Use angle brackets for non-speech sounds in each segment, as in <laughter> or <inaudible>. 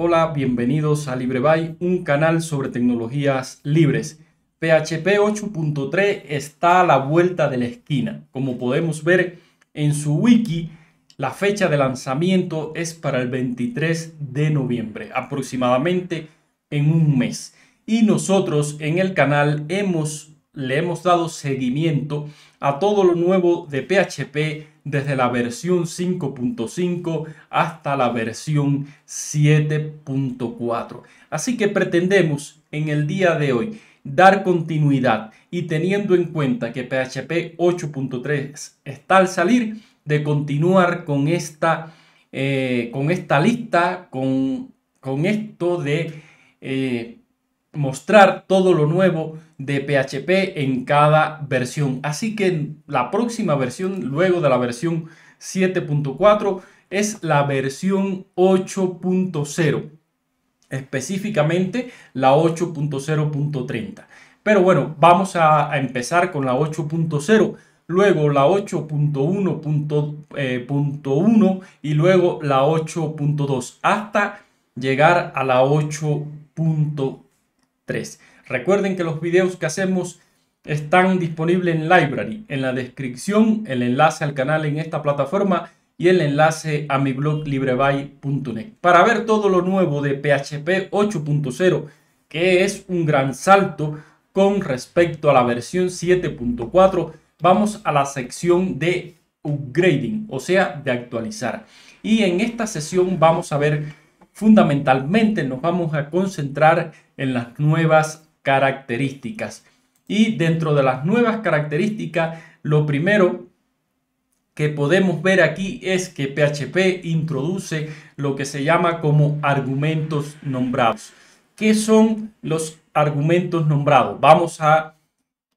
Hola, bienvenidos a LibreBuy, un canal sobre tecnologías libres. PHP 8.3 está a la vuelta de la esquina. Como podemos ver en su wiki, la fecha de lanzamiento es para el 23 de noviembre, aproximadamente en un mes. Y nosotros en el canal le hemos dado seguimiento a todo lo nuevo de PHP desde la versión 5.5 hasta la versión 7.4. Así que pretendemos en el día de hoy dar continuidad y teniendo en cuenta que PHP 8.3 está al salir, de continuar con esta, eh, con esta lista, con, con esto de eh, mostrar todo lo nuevo de PHP en cada versión. Así que la próxima versión, luego de la versión 7.4, es la versión 8.0, específicamente la 8.0.30. Pero bueno, vamos a, empezar con la 8.0 luego la 8.1.1 eh, y luego la 8.2 hasta llegar a la 8.3. Recuerden que los videos que hacemos están disponibles en Library. En la descripción el enlace al canal en esta plataforma y el enlace a mi blog librebuy.net. Para ver todo lo nuevo de PHP 8.0, que es un gran salto con respecto a la versión 7.4, vamos a la sección de upgrading, o sea, de actualizar. Y en esta sesión vamos a ver fundamentalmente, nos vamos a concentrar en las nuevas características. Y dentro de las nuevas características, lo primero que podemos ver aquí es que PHP introduce lo que se llama como argumentos nombrados. ¿Qué son los argumentos nombrados? Vamos a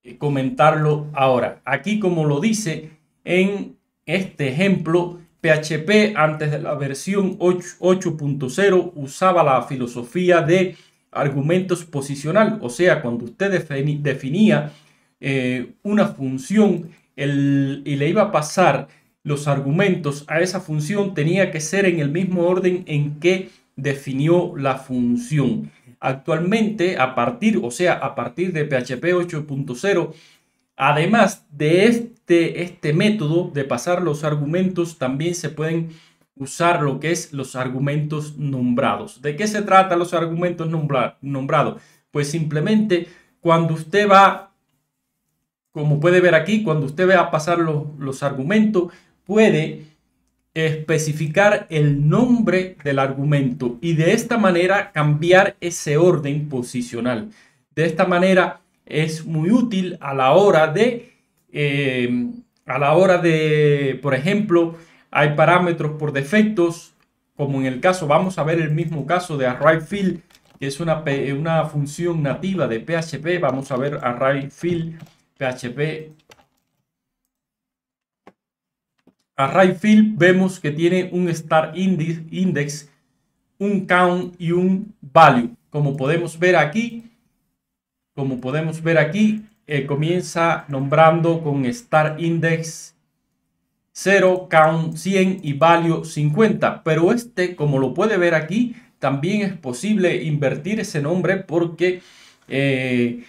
eh, comentarlo ahora. Aquí como lo dice en este ejemplo, PHP antes de la versión 8.0 usaba la filosofía de argumentos posicional, o sea, cuando usted definía eh, una función y le iba a pasar los argumentos a esa función, tenía que ser en el mismo orden en que definió la función. Actualmente, a partir, o sea, a partir de PHP 8.0, además de este, este método de pasar los argumentos, también se pueden usar lo que es los argumentos nombrados. ¿De qué se trata los argumentos nombrados? Pues simplemente cuando usted va, como puede ver aquí, cuando usted va a pasar los, los argumentos, puede especificar el nombre del argumento y de esta manera cambiar ese orden posicional. De esta manera es muy útil a la hora de, eh, a la hora de, por ejemplo, hay parámetros por defectos, como en el caso, vamos a ver el mismo caso de ArrayFill, que es una, una función nativa de PHP. Vamos a ver ArrayFill PHP Field vemos que tiene un start index, un count y un value. Como podemos ver aquí, como podemos ver aquí, eh, comienza nombrando con start index 0, count 100 y value 50. Pero este, como lo puede ver aquí, también es posible invertir ese nombre porque, eh,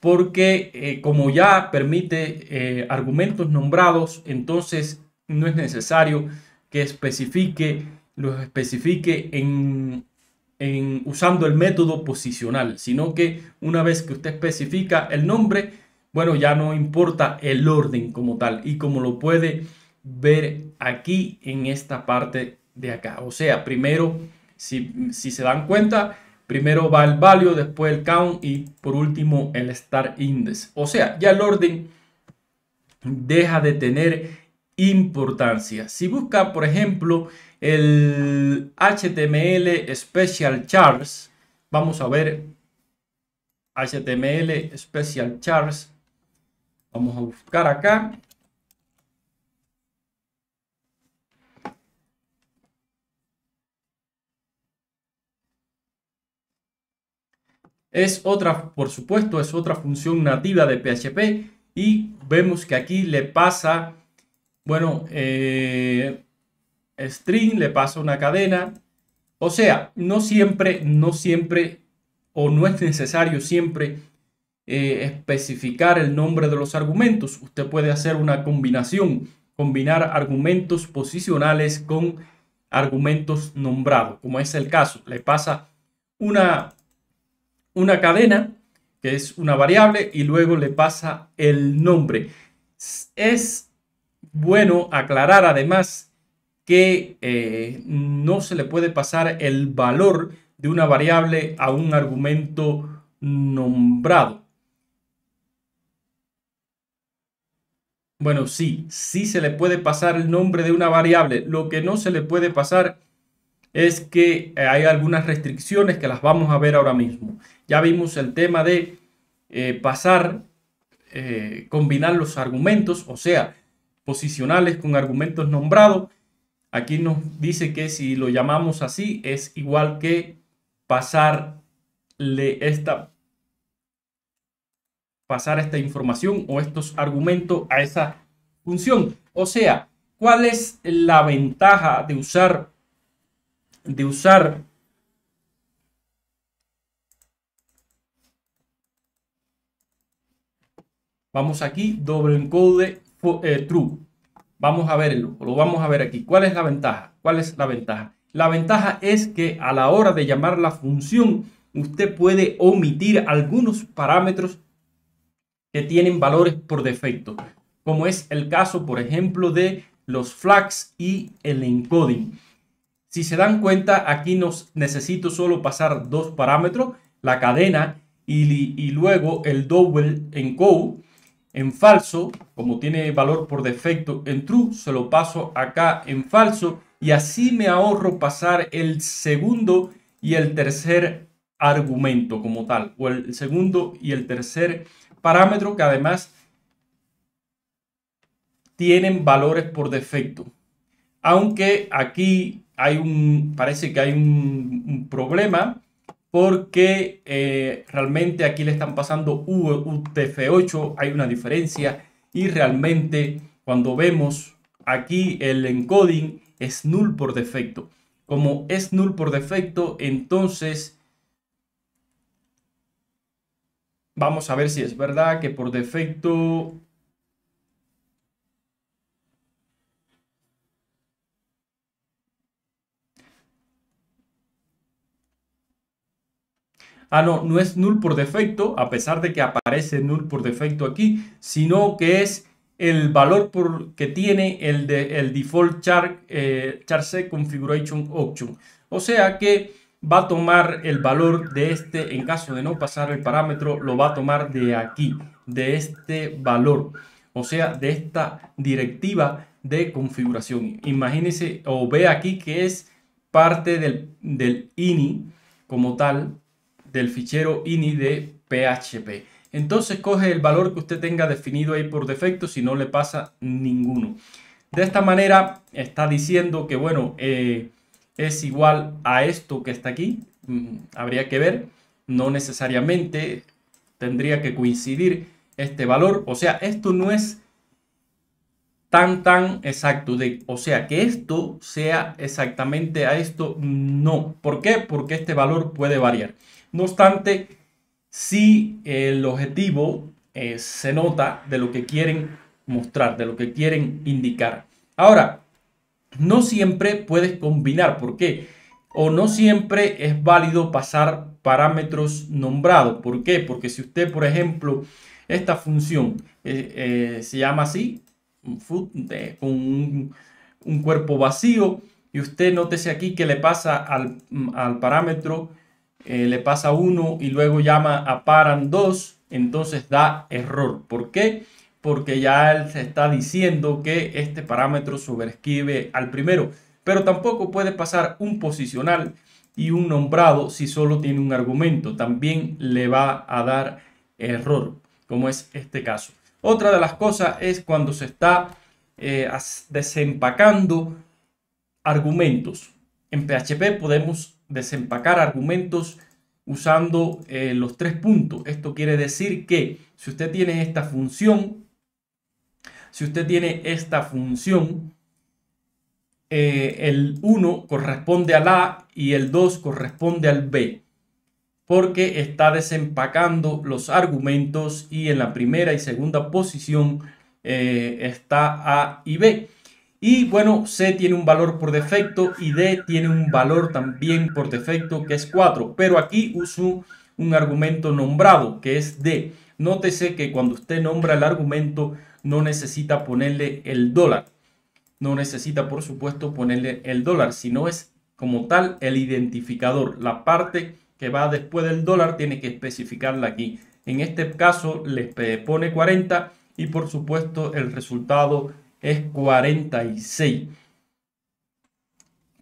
porque eh, como ya permite argumentos nombrados, entonces no es necesario que especifique, lo especifique en, usando el método posicional, sino que una vez que usted especifica el nombre, bueno, ya no importa el orden como tal y como lo puede ver aquí en esta parte de acá. O sea, primero, si, si se dan cuenta, primero va el value, después el count y por último el start index. O sea, ya el orden deja de tener importancia. Si busca, por ejemplo, el HTML Special Charts, vamos a ver HTML Special Charts. Vamos a buscar acá. Es otra, por supuesto, es otra función nativa de PHP y vemos que aquí le pasa bueno, eh, string le pasa una cadena O sea, no siempre, no siempre o no es necesario siempre eh, especificar el nombre de los argumentos. Usted puede hacer una combinación, combinar argumentos posicionales con argumentos nombrados, como es el caso. Le pasa una, una cadena, que es una variable, y luego le pasa el nombre. Es bueno aclarar además que eh, no se le puede pasar el valor de una variable a un argumento nombrado. Bueno, sí, sí se le puede pasar el nombre de una variable. Lo que no se le puede pasar es que hay algunas restricciones que las vamos a ver ahora mismo. Ya vimos el tema de eh, pasar, eh, combinar los argumentos, o sea, posicionales con argumentos nombrados. Aquí nos dice que si lo llamamos así es igual que pasarle esta pasar esta información o estos argumentos a esa función. O sea, ¿cuál es la ventaja de usar de usar Vamos aquí, doble encode eh, true. Vamos a verlo, lo vamos a ver aquí. ¿Cuál es la ventaja? ¿Cuál es la ventaja? La ventaja es que a la hora de llamar la función, usted puede omitir algunos parámetros que tienen valores por defecto, como es el caso, por ejemplo, de los flags y el encoding. Si se dan cuenta, aquí nos necesito solo pasar dos parámetros, la cadena y, luego el double encode en falso, como tiene valor por defecto en true, se lo paso acá en falso y así me ahorro pasar el segundo y el tercer argumento como tal, o el segundo y el tercer parámetros que además tienen valores por defecto. Aunque aquí hay un, parece que hay un, problema porque eh, realmente aquí le están pasando UTF-8, hay una diferencia y realmente cuando vemos aquí el encoding es null por defecto. Como es null por defecto, entonces Vamos a ver si es verdad que por defecto... Ah, no, no es null por defecto, a pesar de que aparece null por defecto aquí, sino que es el valor por, que tiene el, de, el default char, eh, configuration option. O sea que va a tomar el valor de este, en caso de no pasar el parámetro, lo va a tomar de aquí, de este valor, o sea, de esta directiva de configuración. Imagínese o ve aquí que es parte del, del ini como tal, del fichero ini de PHP. Entonces coge el valor que usted tenga definido ahí por defecto si no le pasa ninguno. De esta manera está diciendo que, bueno, eh, es igual a esto que está aquí. Mm, habría que ver, no necesariamente tendría que coincidir este valor. O sea, esto no es tan, tan exacto. De, o sea, que esto sea exactamente a esto, no. ¿Por qué? Porque este valor puede variar. No obstante, si el objetivo eh, se nota de lo que quieren mostrar, de lo que quieren indicar. Ahora, no siempre puedes combinar. ¿Por qué? O no siempre es válido pasar parámetros nombrados. ¿Por qué? Porque si usted, por ejemplo, esta función eh, eh, se llama así, con un, cuerpo vacío, y usted nótese aquí que le pasa al, parámetro, eh, le pasa 1 y luego llama a paran 2, entonces da error. ¿Por qué? porque ya él se está diciendo que este parámetro sobrescribe al primero, pero tampoco puede pasar un posicional y un nombrado si solo tiene un argumento. También le va a dar error, como es este caso. Otra de las cosas es cuando se está eh, desempacando argumentos. En PHP podemos desempacar argumentos usando eh, los tres puntos. Esto quiere decir que si usted tiene esta función si usted tiene esta función, eh, el 1 corresponde al A y el 2 corresponde al B, porque está desempacando los argumentos y en la primera y segunda posición eh, está A y B. Y bueno, C tiene un valor por defecto y D tiene un valor también por defecto que es 4, pero aquí uso un argumento nombrado que es D. Nótese que cuando usted nombra el argumento no necesita ponerle el dólar no necesita, por supuesto, ponerle el dólar, sino es como tal el identificador. La parte que va después del dólar tiene que especificarla aquí. En este caso le pone 40 y por supuesto el resultado es 46.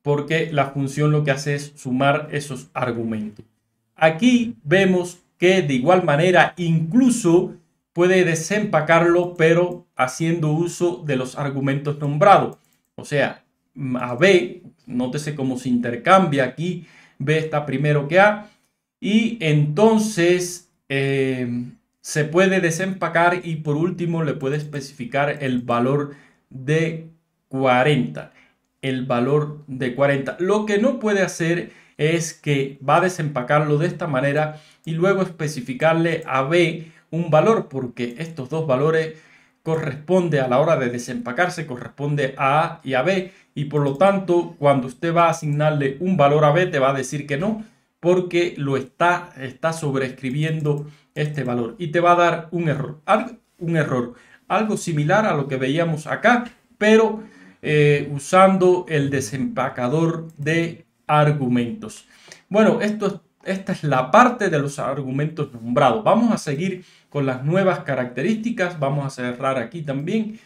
Porque la función lo que hace es sumar esos argumentos. Aquí vemos que de igual manera incluso puede desempacarlo, pero haciendo uso de los argumentos nombrados. O sea, a B, nótese cómo se intercambia aquí, B está primero que A, y entonces eh, se puede desempacar y por último le puede especificar el valor de 40. El valor de 40. Lo que no puede hacer es que va a desempacarlo de esta manera y luego especificarle a B un valor porque estos dos valores corresponde a la hora de desempacarse, corresponde a A y a B y por lo tanto cuando usted va a asignarle un valor a B te va a decir que no porque lo está, está sobreescribiendo este valor y te va a dar un error, un error, algo similar a lo que veíamos acá, pero eh, usando el desempacador de argumentos. Bueno, esto es esta es la parte de los argumentos nombrados. Vamos a seguir con las nuevas características. Vamos a cerrar aquí también.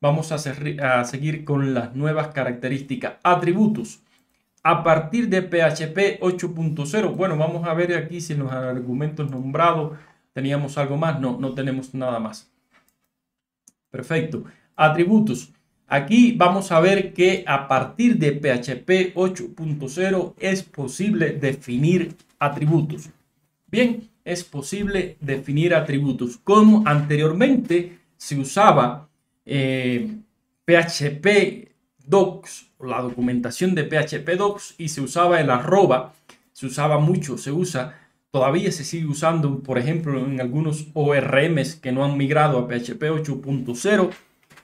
Vamos a, seguir con las nuevas características. Atributos. A partir de PHP 8.0. Bueno, vamos a ver aquí si en los argumentos nombrados teníamos algo más. No, no tenemos nada más. Perfecto. Atributos. Aquí vamos a ver que a partir de PHP 8.0 es posible definir atributos. Bien, es posible definir atributos. Como anteriormente se usaba PHP eh, docs, la documentación de PHP docs, y se usaba el arroba, se usaba mucho, se usa, todavía se sigue usando, por ejemplo, en algunos ORMs que no han migrado a PHP 8.0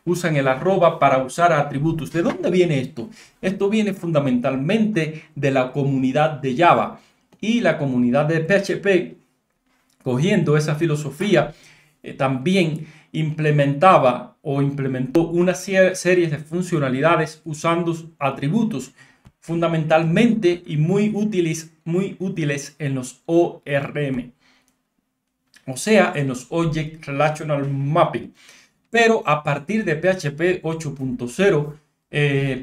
usan el arroba para usar atributos. ¿De dónde viene esto? Esto viene fundamentalmente de la comunidad de Java y la comunidad de PHP, cogiendo esa filosofía, eh, también implementaba o implementó una serie de funcionalidades usando atributos fundamentalmente y muy útiles, muy útiles en los ORM, o sea, en los Object Relational Mapping. Pero a partir de PHP 8.0,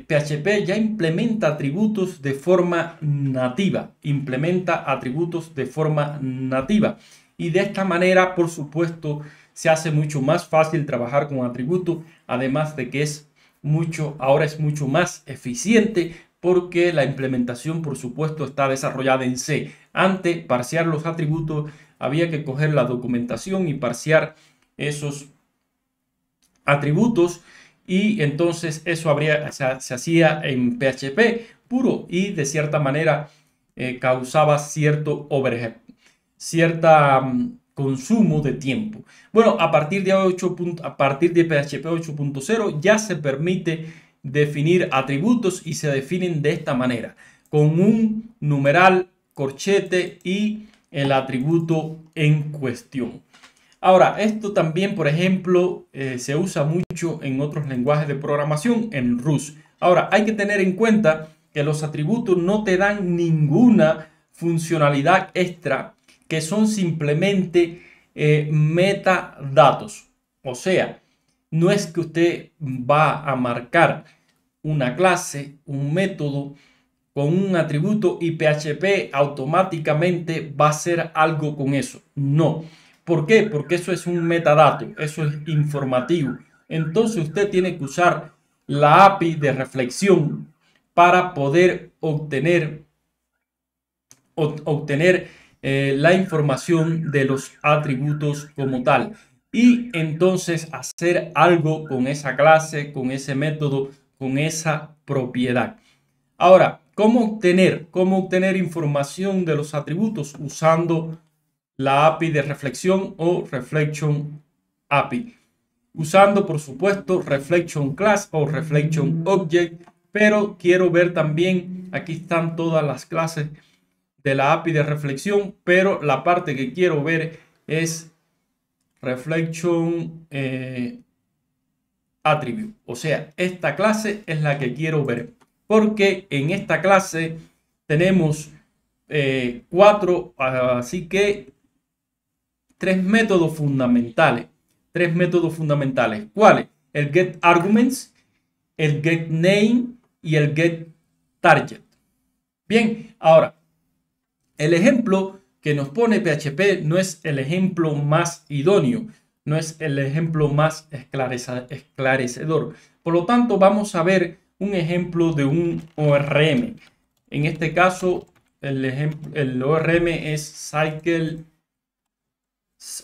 PHP ya implementa atributos de forma nativa, implementa atributos de forma nativa. Y de esta manera, por supuesto, se hace mucho más fácil trabajar con atributos, además de que es mucho, ahora es mucho más eficiente porque la implementación, por supuesto, está desarrollada en C. Antes, parsear los atributos, había que coger la documentación y parsear esos atributos y entonces eso habría, se, hacía en PHP puro y de cierta manera eh, causaba cierto overhead, mm, consumo de tiempo. Bueno, a partir de, 8. a partir de PHP 8.0 ya se permite definir atributos y se definen de esta manera, con un numeral, corchete y el atributo en cuestión. Ahora, esto también, por ejemplo, eh, se usa mucho en otros lenguajes de programación, en Rust. Ahora, hay que tener en cuenta que los atributos no te dan ninguna funcionalidad extra, que son simplemente eh, metadatos. O sea, no es que usted va a marcar una clase, un método con un atributo y PHP automáticamente va a hacer algo con eso. No ¿Por qué? Porque eso es un metadato, eso es informativo. Entonces usted tiene que usar la API de reflexión para poder obtener, obtener eh, la información de los atributos como tal. Y entonces hacer algo con esa clase, con ese método, con esa propiedad. Ahora, ¿cómo obtener, cómo obtener información de los atributos usando la API de reflexión o Reflection API? Usando, por supuesto, Reflection Class o Reflection Object, pero quiero ver también, aquí están todas las clases de la API de reflexión, pero la parte que quiero ver es Reflection eh, Attribute. O sea, esta clase es la que quiero ver porque en esta clase tenemos eh, cuatro, así que tres métodos fundamentales. Tres métodos fundamentales. ¿Cuáles? El get arguments, el get name y el get target. Bien, ahora, el ejemplo que nos pone PHP no es el ejemplo más idóneo, no es el ejemplo más esclarecedor. Por lo tanto, vamos a ver un ejemplo de un ORM. En este caso, el, el ORM es Cycle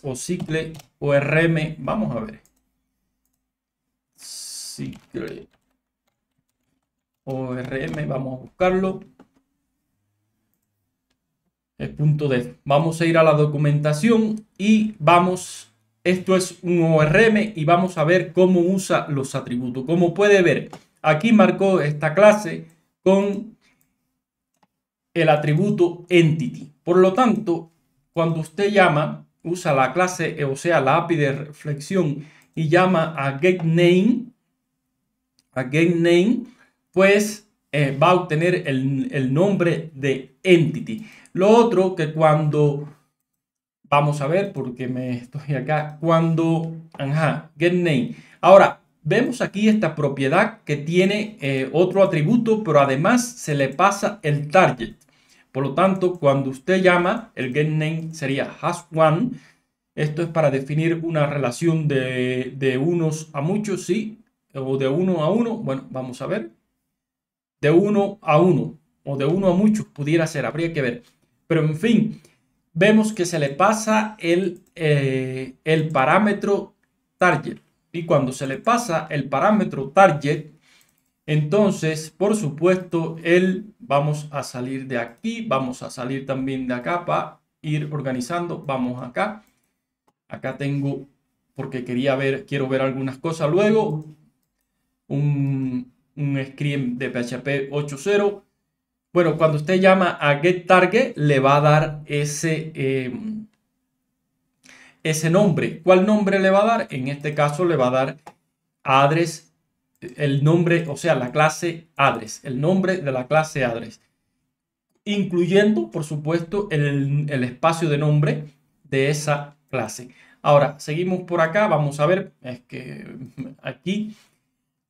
o Cycle ORM. Vamos a ver. Cycle ORM, vamos a buscarlo. El punto de. Vamos a ir a la documentación y vamos. Esto es un ORM y vamos a ver cómo usa los atributos. Como puede ver, Aquí marcó esta clase con el atributo entity. Por lo tanto, cuando usted llama, usa la clase, o sea, la API de reflexión y llama a getName, a getName, pues eh, va a obtener el, nombre de entity. Lo otro que cuando, vamos a ver porque me estoy acá, cuando, ajá, getName. Ahora, Vemos aquí esta propiedad que tiene eh, otro atributo, pero además se le pasa el target. Por lo tanto, cuando usted llama, el getName sería has1. Esto es para definir una relación de, de unos a muchos, sí, o de uno a uno. Bueno, vamos a ver. De uno a uno, o de uno a muchos, pudiera ser, habría que ver. Pero en fin, vemos que se le pasa el, eh, el parámetro target y cuando se le pasa el parámetro target, entonces, por supuesto, él vamos a salir de aquí, vamos a salir también de acá para ir organizando. Vamos acá. Acá tengo, porque quería ver, quiero ver algunas cosas luego. Un, un screen de PHP 8.0. Bueno, cuando usted llama a getTarget, le va a dar ese, eh, ese nombre. ¿Cuál nombre le va a dar? En este caso le va a dar address, el nombre, o sea, la clase address, el nombre de la clase address, incluyendo, por supuesto, el, espacio de nombre de esa clase. Ahora, seguimos por acá, vamos a ver, es que aquí,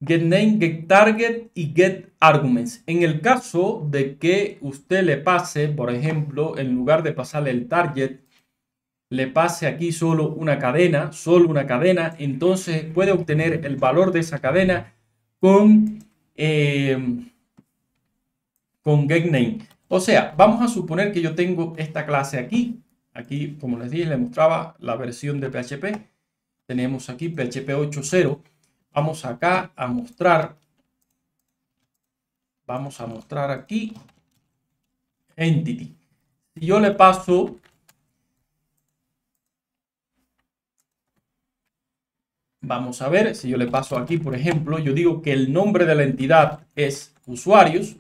get name, get target y get arguments. En el caso de que usted le pase, por ejemplo, en lugar de pasarle el target, le pase aquí solo una cadena, solo una cadena, entonces puede obtener el valor de esa cadena con, eh, con getName. O sea, vamos a suponer que yo tengo esta clase aquí. Aquí, como les dije, le mostraba la versión de PHP. Tenemos aquí PHP 8.0. Vamos acá a mostrar. Vamos a mostrar aquí Entity. Si yo le paso Vamos a ver, si yo le paso aquí, por ejemplo, yo digo que el nombre de la entidad es usuarios,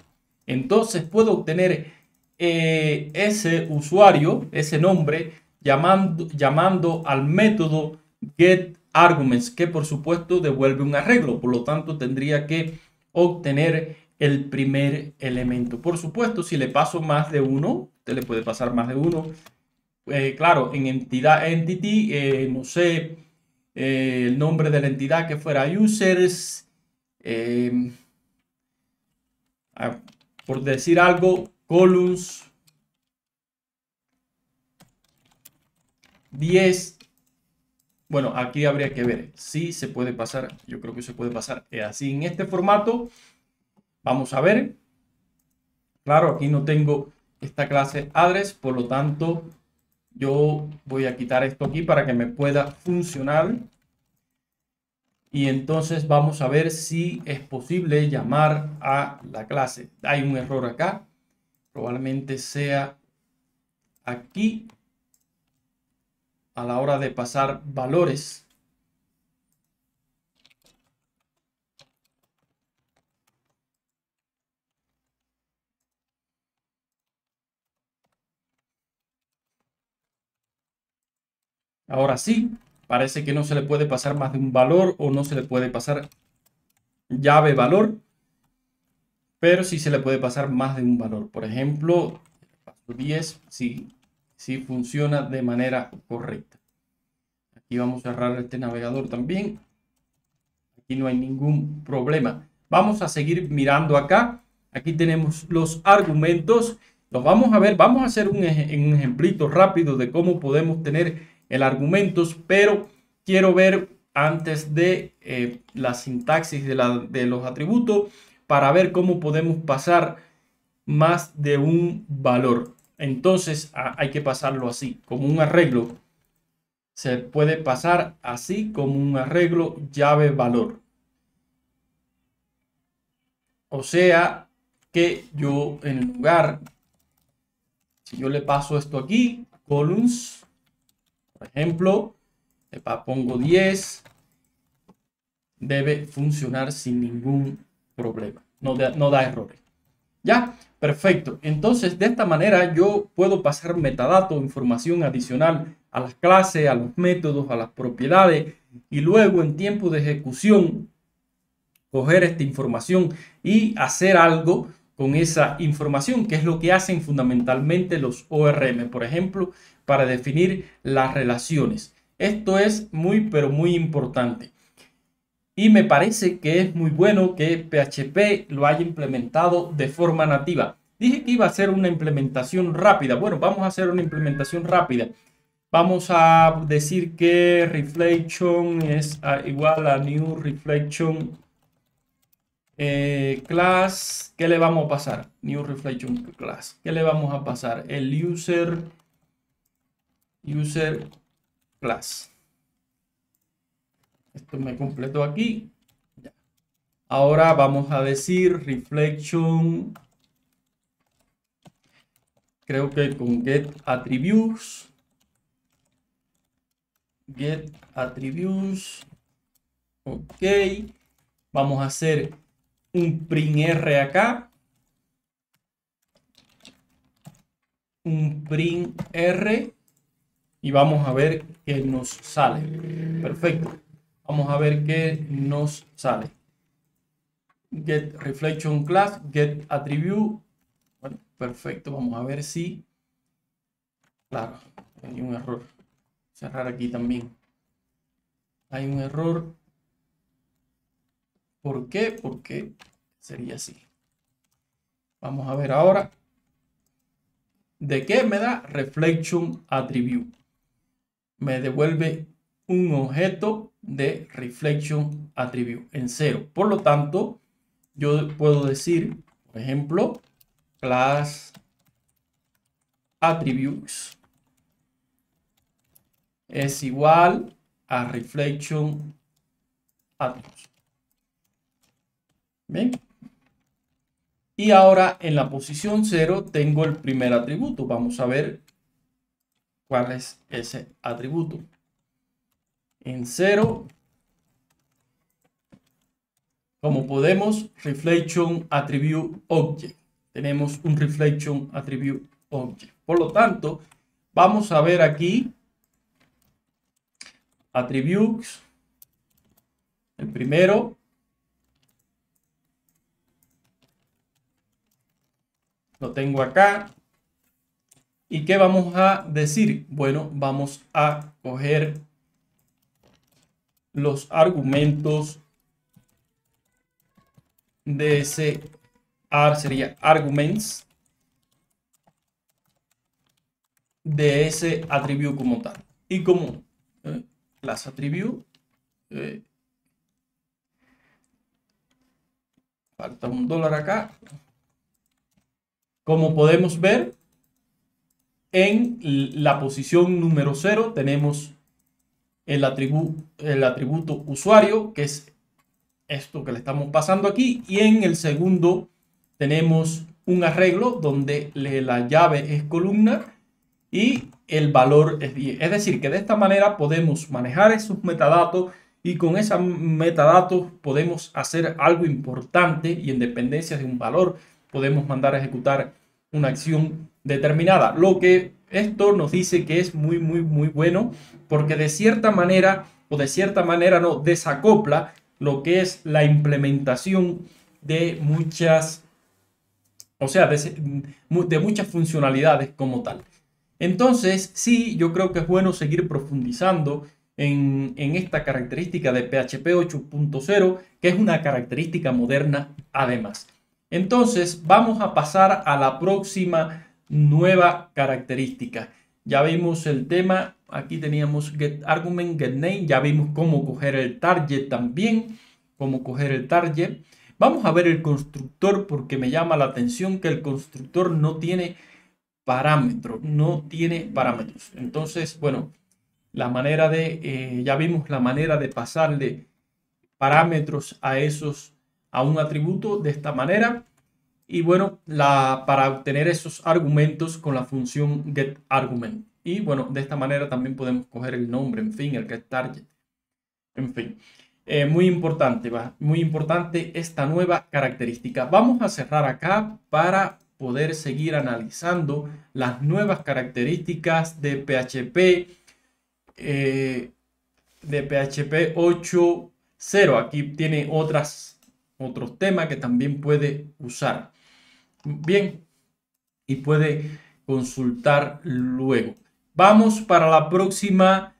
entonces puedo obtener eh, ese usuario, ese nombre, llamando, llamando al método getArguments, que por supuesto devuelve un arreglo, por lo tanto tendría que obtener el primer elemento. Por supuesto, si le paso más de uno, usted le puede pasar más de uno. Eh, claro, en entidad entity, eh, no sé, eh, el nombre de la entidad que fuera users, em, por decir algo, columns 10. Bueno, aquí habría que ver si se puede pasar. Yo creo que se puede pasar así en este formato. Vamos a ver. Claro, aquí no tengo esta clase address, por lo tanto yo voy a quitar esto aquí para que me pueda funcionar. y entonces vamos a ver si es posible llamar a la clase. Hay un error acá, probablemente sea aquí a la hora de pasar valores. Ahora sí, parece que no se le puede pasar más de un valor o no se le puede pasar llave valor, pero sí se le puede pasar más de un valor. Por ejemplo, 10 sí, sí funciona de manera correcta. Aquí vamos a cerrar este navegador también. Aquí no hay ningún problema. Vamos a seguir mirando acá. Aquí tenemos los argumentos. Los vamos a ver. Vamos a hacer un, ejemplito rápido de cómo podemos tener el argumentos, pero quiero ver antes de eh, la sintaxis de los atributos para ver cómo podemos pasar más de un valor. Entonces hay que pasarlo así, como un arreglo. Se puede pasar así como un arreglo llave valor. O sea que yo en lugar, si yo le paso esto aquí, columns, por ejemplo, le pongo 10, debe funcionar sin ningún problema. No da, no da errores. ¿Ya? Perfecto. Entonces, de esta manera yo puedo pasar metadatos, información adicional a las clases, a los métodos, a las propiedades y luego en tiempo de ejecución coger esta información y hacer algo con esa información, que es lo que hacen fundamentalmente los ORM, por ejemplo, para definir las relaciones. Esto es muy, pero muy importante. Y me parece que es muy bueno que PHP lo haya implementado de forma nativa. Dije que iba a ser una implementación rápida. Bueno, vamos a hacer una implementación rápida. Vamos a decir que reflection es igual a new reflection eh, class, ¿qué le vamos a pasar? New reflection class. ¿Qué le vamos a pasar? El user, user class. Esto me completo aquí. Ahora vamos a decir reflection. Creo que con get attributes. Get attributes. Ok. Vamos a hacer un print R acá. Un print R. Y vamos a ver qué nos sale. Perfecto. Vamos a ver qué nos sale. Get reflection class, get attribute. Bueno, perfecto. Vamos a ver si. Claro, hay un error. Cerrar aquí también. Hay un error ¿Por qué? Porque sería así. Vamos a ver ahora. ¿De qué me da reflection attribute? Me devuelve un objeto de reflection attribute en cero. Por lo tanto, yo puedo decir, por ejemplo, class attributes es igual a reflection attributes. Bien. Y ahora en la posición 0 tengo el primer atributo. Vamos a ver cuál es ese atributo. En 0, como podemos, reflection attribute object. Tenemos un reflection attribute object. Por lo tanto, vamos a ver aquí attributes. El primero Lo tengo acá. ¿Y qué vamos a decir? Bueno, vamos a coger los argumentos de ese AR sería arguments de ese atributo como tal. Y como eh, las attribute eh, falta un dólar acá como podemos ver, en la posición número 0 tenemos el atributo, el atributo usuario, que es esto que le estamos pasando aquí. Y en el segundo tenemos un arreglo donde la llave es columna y el valor es 10. Es decir, que de esta manera podemos manejar esos metadatos y con esos metadatos podemos hacer algo importante y en dependencia de un valor podemos mandar a ejecutar una acción determinada. Lo que esto nos dice que es muy, muy, muy bueno porque de cierta manera o de cierta manera no desacopla lo que es la implementación de muchas, o sea, de, de muchas funcionalidades como tal. Entonces, sí, yo creo que es bueno seguir profundizando en, en, esta característica de PHP 8.0, que es una característica moderna además. Entonces, vamos a pasar a la próxima nueva característica. Ya vimos el tema, aquí teníamos get argument, get name, ya vimos cómo coger el target también, cómo coger el target. Vamos a ver el constructor porque me llama la atención que el constructor no tiene parámetros, no tiene parámetros. Entonces, bueno, la manera de, eh, ya vimos la manera de pasarle parámetros a esos, a un atributo de esta manera. Y bueno, la, para obtener esos argumentos con la función getArgument. Y bueno, de esta manera también podemos coger el nombre, en fin, el getTarget. En fin, eh, muy importante, muy importante esta nueva característica. Vamos a cerrar acá para poder seguir analizando las nuevas características de PHP, eh, de PHP 8.0. Aquí tiene otras, otros temas que también puede usar. Bien, y puede consultar luego. Vamos para la próxima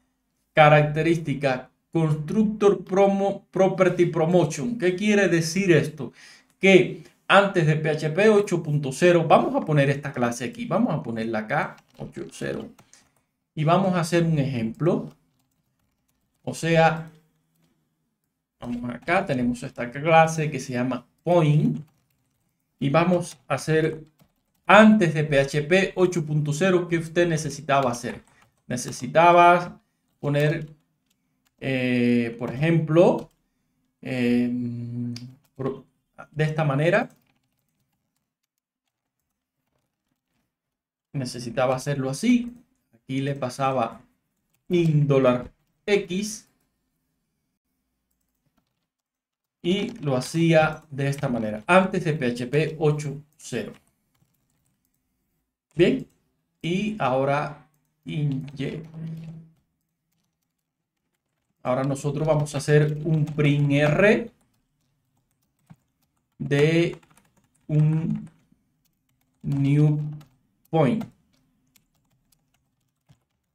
característica, Constructor Promo, Property Promotion. ¿Qué quiere decir esto? Que antes de PHP 8.0, vamos a poner esta clase aquí, vamos a ponerla acá, 8.0, y vamos a hacer un ejemplo. O sea, vamos acá, tenemos esta clase que se llama point, y vamos a hacer antes de PHP 8.0 que usted necesitaba hacer. Necesitaba poner, eh, por ejemplo, em, de esta manera. Necesitaba hacerlo así. Aquí le pasaba in X y lo hacía de esta manera, antes de PHP 8.0. Bien, y ahora Ahora nosotros vamos a hacer un print R de un new point.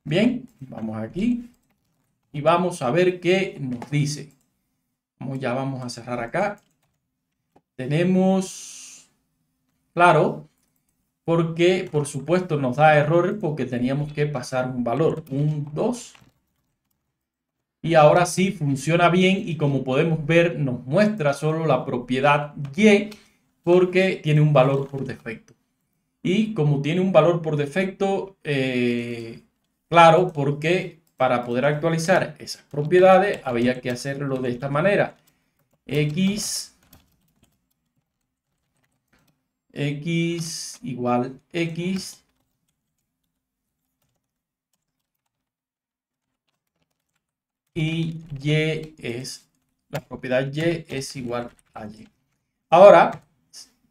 Bien, vamos aquí y vamos a ver qué nos dice ya vamos a cerrar acá. Tenemos, claro, porque por supuesto nos da errores porque teníamos que pasar un valor, un 2. Y ahora sí funciona bien y como podemos ver nos muestra solo la propiedad Y porque tiene un valor por defecto. Y como tiene un valor por defecto, eh, claro, porque para poder actualizar esas propiedades había que hacerlo de esta manera. X, X igual X y Y es, la propiedad Y es igual a Y. Ahora,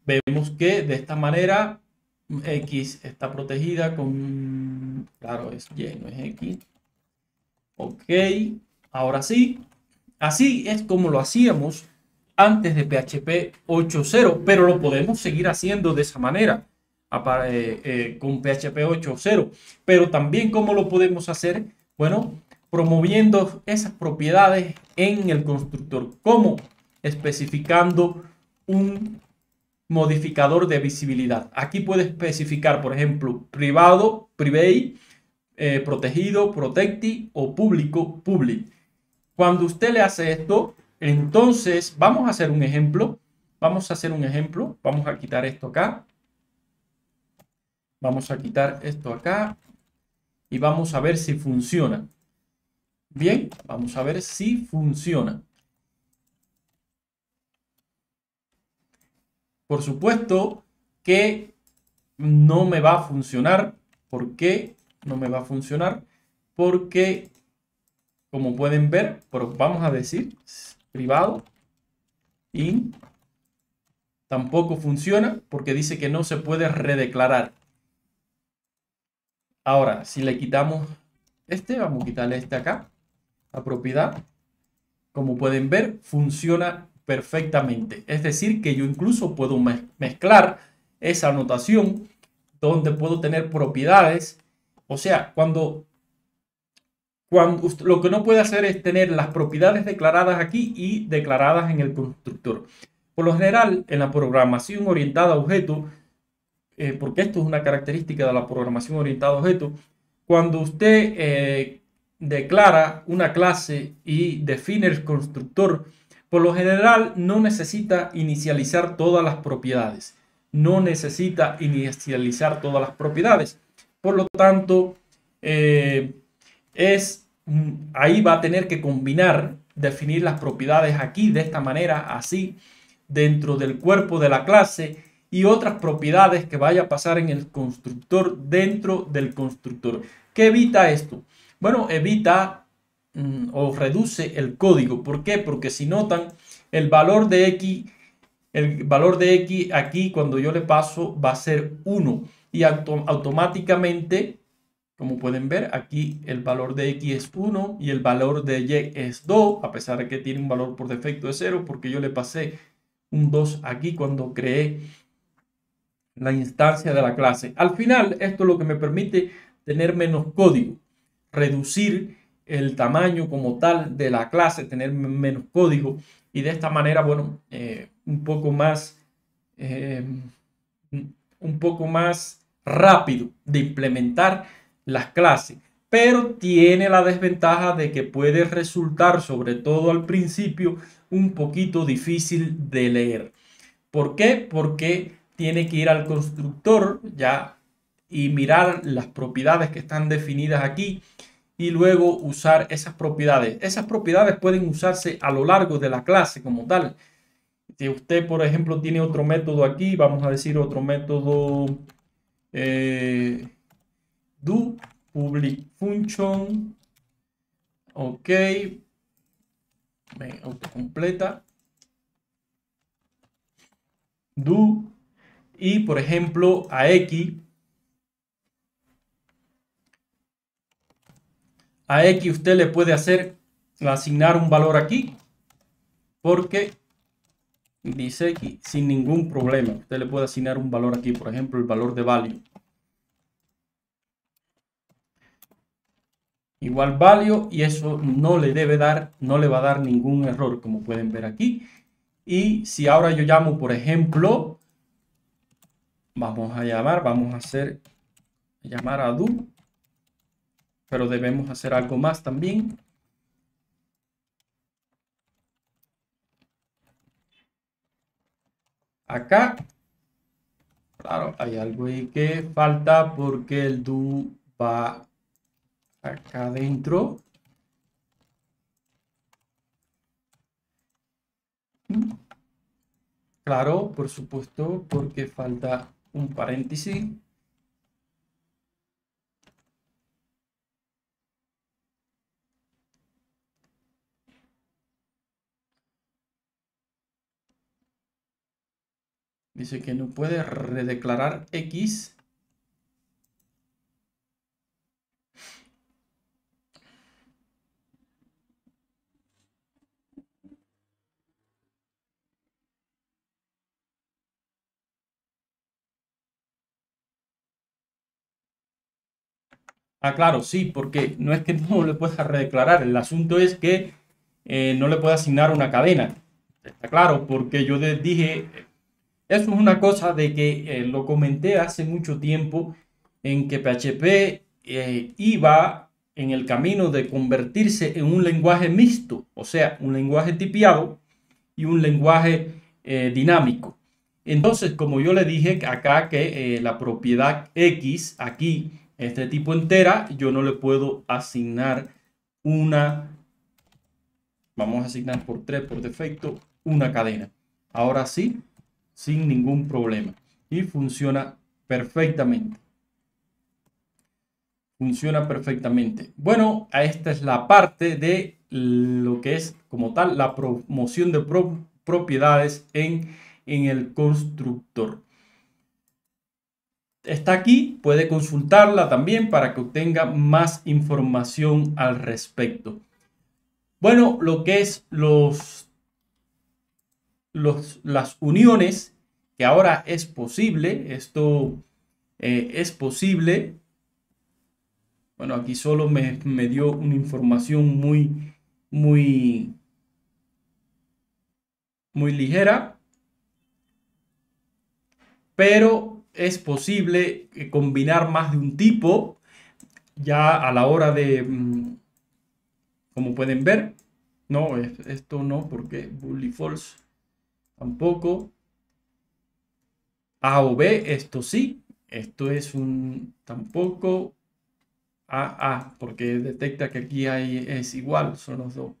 vemos que de esta manera X está protegida con, claro, es Y, no es X. Ok, ahora sí. Así es como lo hacíamos antes de PHP 8.0, pero lo podemos seguir haciendo de esa manera eh, eh, con PHP 8.0. Pero también cómo lo podemos hacer, bueno, promoviendo esas propiedades en el constructor, como especificando un modificador de visibilidad. Aquí puede especificar, por ejemplo, privado, private, eh, protegido, protecti o público, public. Cuando usted le hace esto, entonces vamos a hacer un ejemplo. Vamos a hacer un ejemplo. Vamos a quitar esto acá. Vamos a quitar esto acá. Y vamos a ver si funciona. Bien, vamos a ver si funciona. Por supuesto que no me va a funcionar. ¿Por qué no me va a funcionar? Porque, como pueden ver, vamos a decir privado y tampoco funciona porque dice que no se puede redeclarar. Ahora, si le quitamos este, vamos a quitarle este acá, la propiedad. Como pueden ver, funciona perfectamente. Es decir, que yo incluso puedo mezclar esa anotación donde puedo tener propiedades. O sea, cuando, cuando lo que no puede hacer es tener las propiedades declaradas aquí y declaradas en el constructor. Por lo general, en la programación orientada a objetos, eh, porque esto es una característica de la programación orientada a objetos, cuando usted eh, declara una clase y define el constructor, por lo general no necesita inicializar todas las propiedades. No necesita inicializar todas las propiedades. Por lo tanto, eh, es mm, ahí va a tener que combinar, definir las propiedades aquí de esta manera, así, dentro del cuerpo de la clase y otras propiedades que vaya a pasar en el constructor dentro del constructor. ¿Qué evita esto? Bueno, evita mm, o reduce el código. ¿Por qué? Porque si notan, el valor de x, el valor de x aquí cuando yo le paso va a ser 1 y automáticamente, como pueden ver, aquí el valor de x es 1 y el valor de y es 2, a pesar de que tiene un valor por defecto de 0, porque yo le pasé un 2 aquí cuando creé la instancia de la clase. Al final, esto es lo que me permite tener menos código reducir el tamaño como tal de la clase, tener menos código y de esta manera, bueno, eh, un poco más, eh, un poco más rápido de implementar las clases. Pero tiene la desventaja de que puede resultar, sobre todo al principio, un poquito difícil de leer. ¿Por qué? Porque tiene que ir al constructor ya y mirar las propiedades que están definidas aquí y luego usar esas propiedades. Esas propiedades pueden usarse a lo largo de la clase como tal. Si usted, por ejemplo, tiene otro método aquí, vamos a decir otro método eh, do public function. Ok. Me autocompleta. Do. Y por ejemplo, a X a X usted le puede hacer asignar un valor aquí porque dice X sin ningún problema. Usted le puede asignar un valor aquí, por ejemplo, el valor de value. Igual value y eso no le debe dar, no le va a dar ningún error, como pueden ver aquí. Y si ahora yo llamo, por ejemplo, vamos a llamar, vamos a hacer, llamar a do pero debemos hacer algo más también. Acá, claro, hay algo ahí que falta porque el do va acá adentro. Claro, por supuesto, porque falta un paréntesis. Dice que no puede redeclarar X. Ah, claro, sí, porque no es que <laughs> no le pueda redeclarar, el asunto es que eh, no le puede asignar una cadena. Está claro, porque yo les dije eso es una cosa de que eh, lo comenté hace mucho tiempo en que PHP eh, iba en el camino de convertirse en un lenguaje mixto, o sea, un lenguaje tipiado y un lenguaje eh, dinámico. Entonces, como yo le dije acá que la propiedad X aquí, este tipo entera, yo no le puedo asignar una, vamos a asignar por 3 por defecto, una cadena. Ahora sí, sin ningún problema. Y funciona perfectamente. Funciona perfectamente. Bueno, esta es la parte de lo que es como tal la promoción de propiedades en, en el constructor está aquí, puede consultarla también para que obtenga más información al respecto. Bueno, lo que es los, las uniones, que ahora es posible, esto eh, es posible. Bueno, aquí solo me, me dio una información muy, muy, muy ligera, pero es posible combinar más de un tipo ya a la hora de, mm, como pueden ver, no, esto no, porque bully false tampoco. A o B, esto sí, esto es un tampoco. A, A, porque detecta que aquí hay, es igual, son los dos.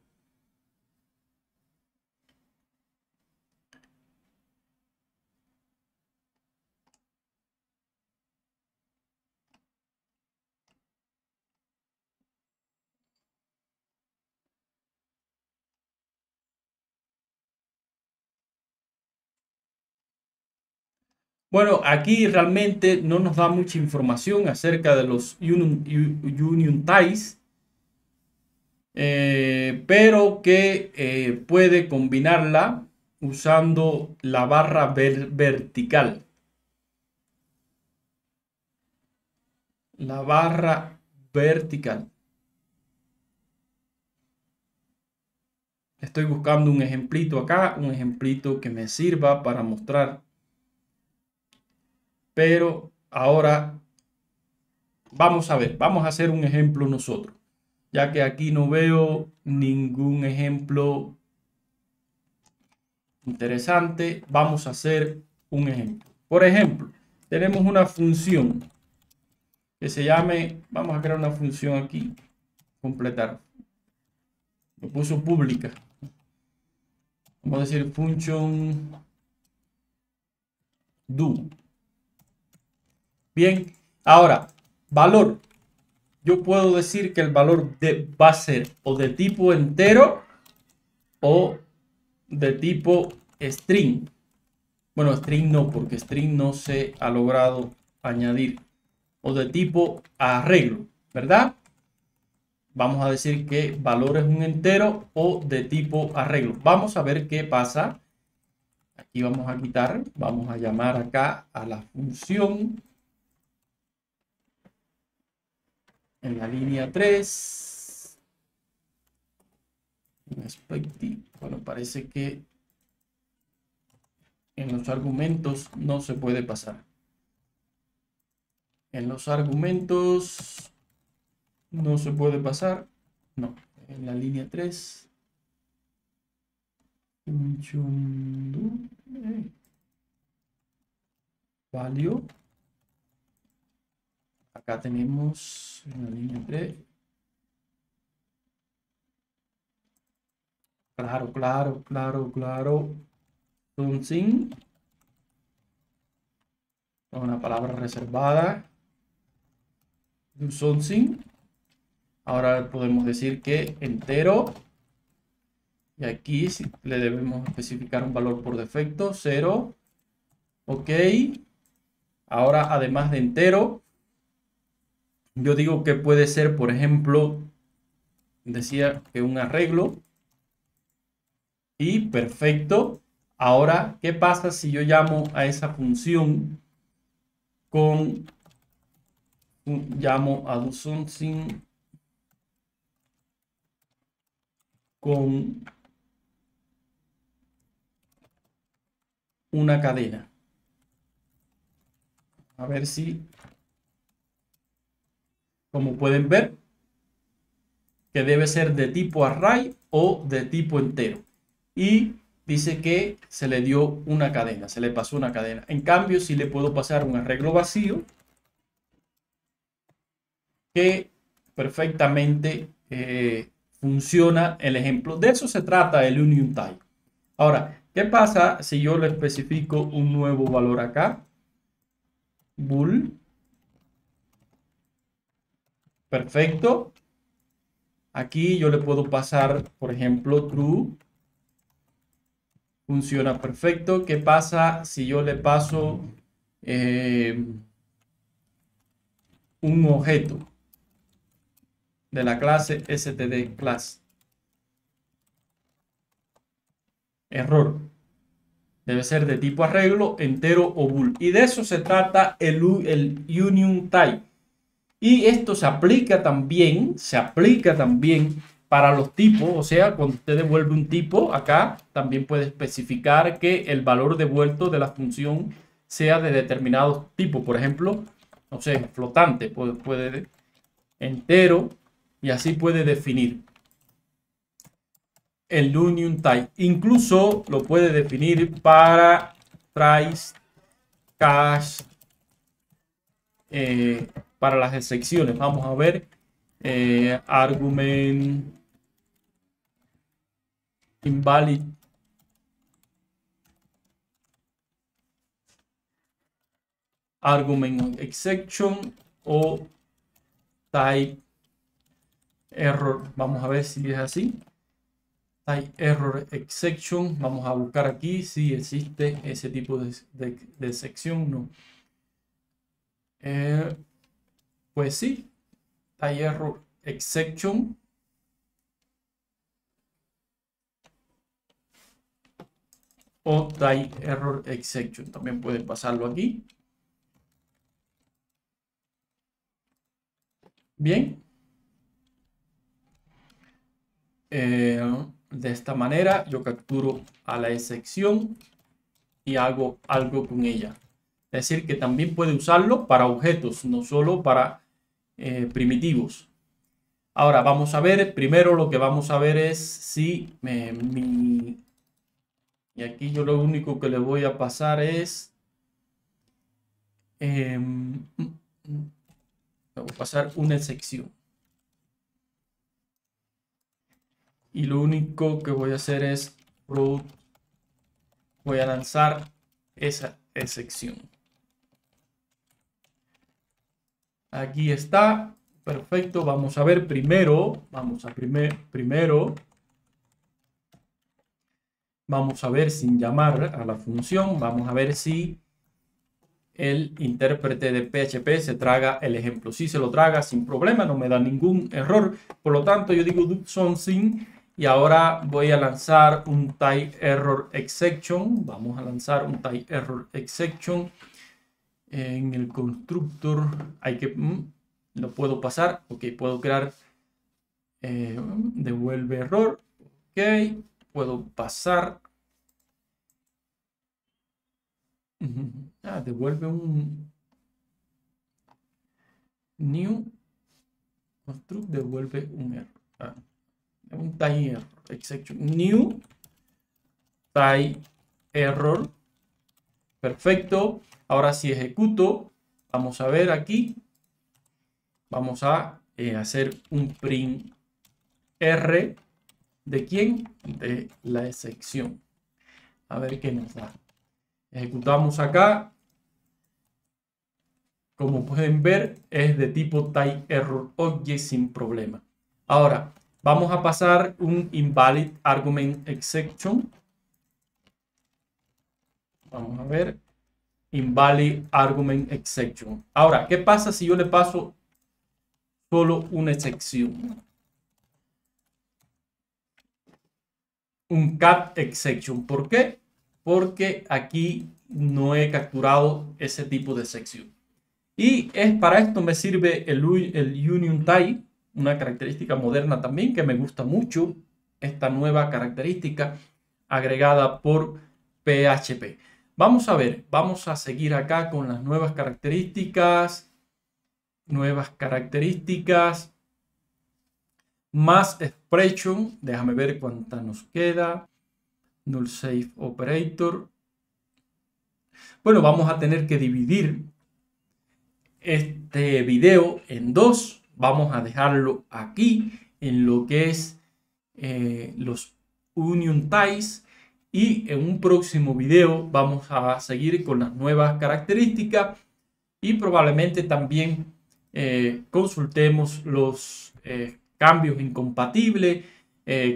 Bueno, aquí realmente no nos da mucha información acerca de los Union, Ties, eh, pero que eh, puede combinarla usando la barra vertical. La barra vertical. Estoy buscando un ejemplito acá, un ejemplito que me sirva para mostrar pero ahora vamos a ver, vamos a hacer un ejemplo nosotros, ya que aquí no veo ningún ejemplo interesante, vamos a hacer un ejemplo. Por ejemplo, tenemos una función que se llame, vamos a crear una función aquí, completar. Lo puso pública. Vamos a decir function do. Bien, ahora, valor. Yo puedo decir que el valor de, va a ser o de tipo entero o de tipo string. Bueno, string no, porque string no se ha logrado añadir. O de tipo arreglo, ¿verdad? Vamos a decir que valor es un entero o de tipo arreglo. Vamos a ver qué pasa. Aquí vamos a quitar, vamos a llamar acá a la función en la línea 3. Bueno, parece que en los argumentos no se puede pasar. En los argumentos no se puede pasar. No, en la línea 3. Value Acá tenemos en la línea 3. Claro, claro, claro, claro. Something. Una palabra reservada. Ahora podemos decir que entero. Y aquí le debemos especificar un valor por defecto. 0. Ok. Ahora, además de entero, yo digo que puede ser, por ejemplo, decía que un arreglo. Y perfecto. Ahora, ¿qué pasa si yo llamo a esa función con, llamo a do something con una cadena? A ver si como pueden ver, que debe ser de tipo array o de tipo entero. Y dice que se le dio una cadena, se le pasó una cadena. En cambio, si le puedo pasar un arreglo vacío, que perfectamente eh, funciona el ejemplo. De eso se trata el union type. Ahora, ¿qué pasa si yo le especifico un nuevo valor acá? Bool. Perfecto. Aquí yo le puedo pasar, por ejemplo, true. Funciona perfecto. ¿Qué pasa si yo le paso eh, un objeto de la clase std class? Error. Debe ser de tipo arreglo, entero o bool. Y de eso se trata el, el union type. Y esto se aplica también, se aplica también para los tipos, o sea, cuando usted devuelve un tipo, acá también puede especificar que el valor devuelto de la función sea de determinado tipo. Por ejemplo, no sé, flotante, puede, puede entero y así puede definir el union type. Incluso lo puede definir para trace, cache, eh, para las secciones. Vamos a ver eh, argument invalid argument exception o type error. Vamos a ver si es así. Type error exception. Vamos a buscar aquí si existe ese tipo de, de, sección. No. Eh, pues sí, hay error exception. O die error exception. También pueden pasarlo aquí. Bien. Eh, de esta manera yo capturo a la excepción y hago algo con ella. Es decir, que también puede usarlo para objetos, no solo para eh, primitivos. Ahora vamos a ver, primero lo que vamos a ver es si mi... Y aquí yo lo único que le voy a pasar es... Eh, voy a pasar una sección. Y lo único que voy a hacer es... Voy a lanzar esa sección. Aquí está. Perfecto. Vamos a ver primero. Vamos a primer, primero. Vamos a ver sin llamar a la función. Vamos a ver si el intérprete de PHP se traga el ejemplo. Si se lo traga sin problema, no me da ningún error. Por lo tanto, yo digo do something y ahora voy a lanzar un type error exception. Vamos a lanzar un type error exception en el constructor hay que mm, lo puedo pasar ok puedo crear eh, devuelve error ok puedo pasar. Ah, devuelve un new construct devuelve un error. Ah, un type error exception new type error perfecto Ahora si ejecuto, vamos a ver aquí, vamos a eh, hacer un print R de quién? De la excepción. A ver qué nos da. Ejecutamos acá. Como pueden ver, es de tipo type error sin problema. Ahora, vamos a pasar un invalid argument exception. Vamos a ver invalid argument exception. Ahora, ¿qué pasa si yo le paso solo una excepción? Un cat exception. ¿Por qué? Porque aquí no he capturado ese tipo de sección. Y es para esto me sirve el, el union type, una característica moderna también que me gusta mucho, esta nueva característica agregada por PHP. Vamos a ver, vamos a seguir acá con las nuevas características. Nuevas características. Más expression. Déjame ver cuánta nos queda. Null safe operator. Bueno, vamos a tener que dividir este video en dos. Vamos a dejarlo aquí en lo que es eh, los Union Ties y en un próximo video vamos a seguir con las nuevas características y probablemente también eh, consultemos los eh, cambios incompatibles,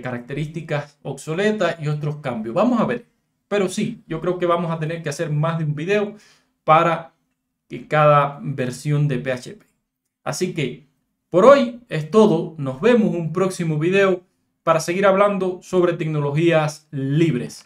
características obsoletas y otros cambios. Vamos a ver. Pero sí, yo creo que vamos a tener que hacer más de un video para cada versión de PHP. Así que por hoy es todo. Nos vemos en un próximo video para seguir hablando sobre tecnologías libres.